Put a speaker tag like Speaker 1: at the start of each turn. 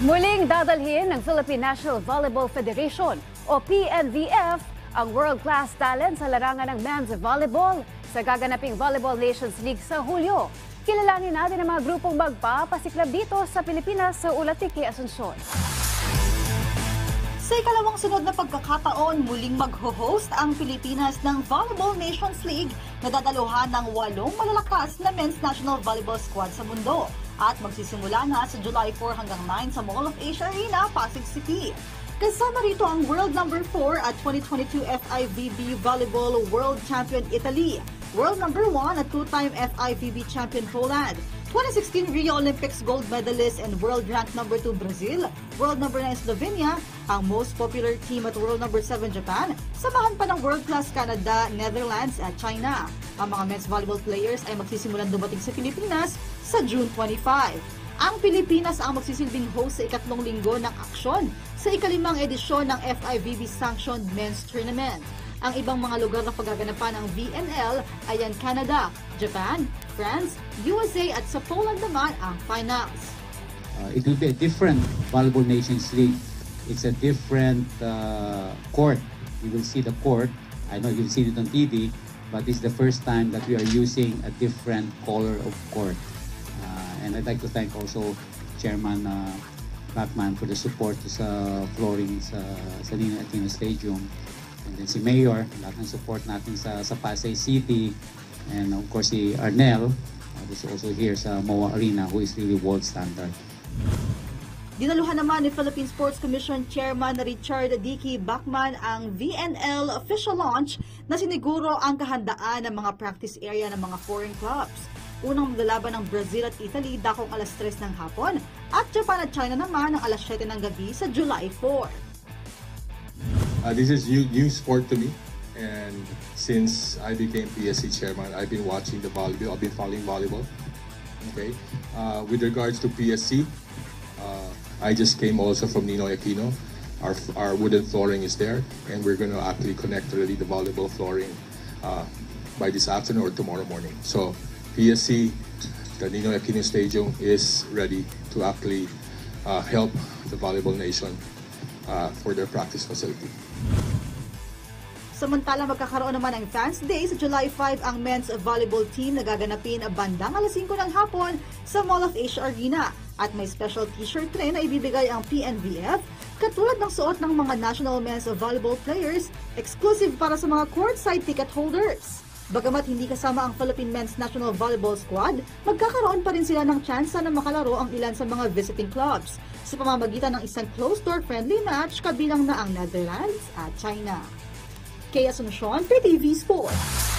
Speaker 1: Muling dadalhin ng Philippine National Volleyball Federation o PNVF ang world-class talent sa larangan ng men's volleyball sa gaganaping Volleyball Nations League sa Hulyo. Kilalanin natin ang mga grupong magpapasiklab dito sa Pilipinas sa Ulatiki, Asuncion.
Speaker 2: Sa ikalawang sunod na pagkakataon, muling magho-host ang Pilipinas ng Volleyball Nations League. Na dadaluhan ng walong malalakas na men's national volleyball squad sa mundo. At magsisimula na sa July 4 hanggang 9 sa Mall of Asia Arena, Pasig City. Kasama rito ang world number 4 at 2022 FIVB Volleyball World Champion Italy, world number 1 at two-time FIVB champion Poland, 2016 Rio Olympics gold medalist and world rank number 2 Brazil, world number 9 Slovenia, ang most popular team at world number 7 Japan, samahan pa ng world class Canada, Netherlands at China. Ang mga men's volleyball players ay magsisimulan dumating sa Pilipinas sa June 25. Ang Pilipinas ang magsisilbing host sa ikatlong linggo ng aksyon sa ikalimang edisyon ng FIVB Sanctioned Men's Tournament. Ang ibang mga lugar na paggaganapan ng VNL ay ang Canada, Japan, France, USA at sa Poland naman ang finals.
Speaker 3: Uh, it will be a different Volleyball Nations League. It's a different uh, court. You will see the court. I know you've seen it on TV, but it's the first time that we are using a different color of court. Uh, and I'd like to thank also Chairman uh, Bachman for the support sa flooring sa, sa Nino Aquino Stadium. And then si Mayor, lahat ng support natin sa, sa Pasay City. And of course si Arnel, uh, who's also here sa MOA Arena, who is really world standard.
Speaker 2: Dinaluhan naman ni Philippine Sports Commission Chairman Richard Dicky Bachman ang VNL official launch na siniguro ang kahandaan ng mga practice area ng mga foreign clubs. Unang maglalaban ng Brazil at Italy dakong alas 3 ng hapon at Japan at China naman ng alas 7 ng gabi sa July 4.
Speaker 4: Uh, this is new, new sport to me. And since I became PSC chairman, I've been watching the volleyball. I've been following volleyball. Okay. Uh, with regards to PSC, I just came also from Ninoy Aquino. Our, our wooden flooring is there, and we're going to actually connect already the volleyball flooring uh, by this afternoon or tomorrow morning. So PSC, the Ninoy Aquino Stadium is ready to actually uh, help the volleyball nation uh, for their practice facility.
Speaker 2: Samantala magkakaroon naman ng Fans Day sa July 5 ang men's volleyball team na gaganapin bandang alas 5 ng hapon sa Mall of Asia Arena. At may special t-shirt rin na ibibigay ang PNVF katulad ng suot ng mga national men's volleyball players exclusive para sa mga courtside ticket holders. Bagamat hindi kasama ang Philippine Men's National Volleyball Squad, magkakaroon pa rin sila ng tsansa na makalaro ang ilan sa mga visiting clubs sa pamamagitan ng isang closed-door friendly match kabilang na ang Netherlands at China. Kay Asuncion, PTV Sports.